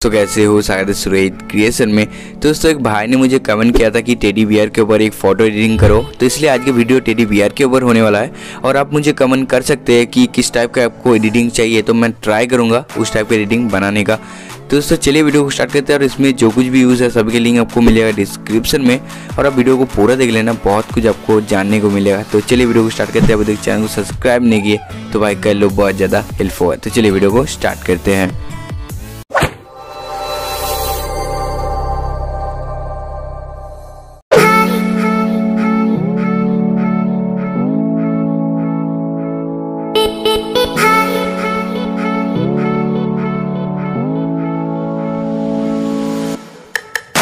तो कैसे हो है सुरेद क्रिएशन में? तो दोस्तों, एक भाई ने मुझे कमेंट किया था कि टेडी बियर के ऊपर एक फ़ोटो एडिटिंग करो। तो इसलिए आज की वीडियो टेडी बियर के ऊपर होने वाला है। और आप मुझे कमेंट कर सकते हैं कि किस टाइप का आपको एडिटिंग चाहिए तो मैं ट्राई करूँगा उस टाइप का एडिटिंग बनाने का। तो दोस्तों, चलिए वीडियो को स्टार्ट करते हैं और इसमें जो कुछ भी यूज़ है, सभी लिंक आपको मिलेगा डिस्क्रिप्शन में। और आप वीडियो को पूरा देख लेना, बहुत कुछ आपको जानने को मिलेगा। तो चलिए वीडियो को स्टार्ट करते हैं। अभी तक चैनल को सब्सक्राइब नहीं किए तो भाई कर लो बहुत ज़्यादा हेल्पफुल है तो चलिए वीडियो को स्टार्ट करते हैं।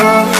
Oh